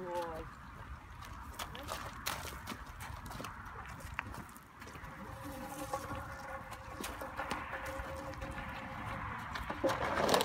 Oh, boy. Stand.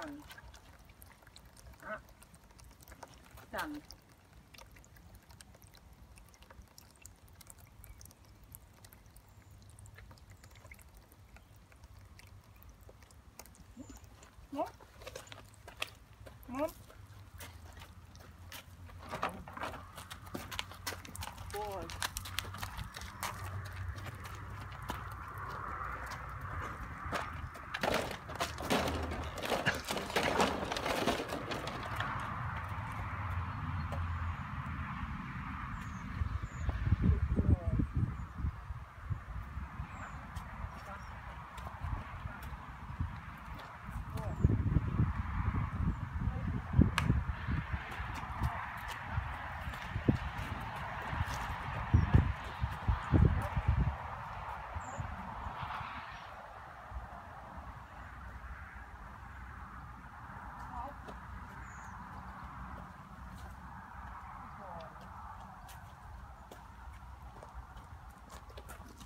สั่นอะสั่นงบงบ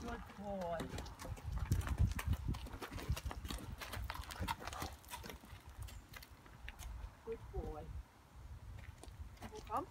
Good boy. Good boy. Come.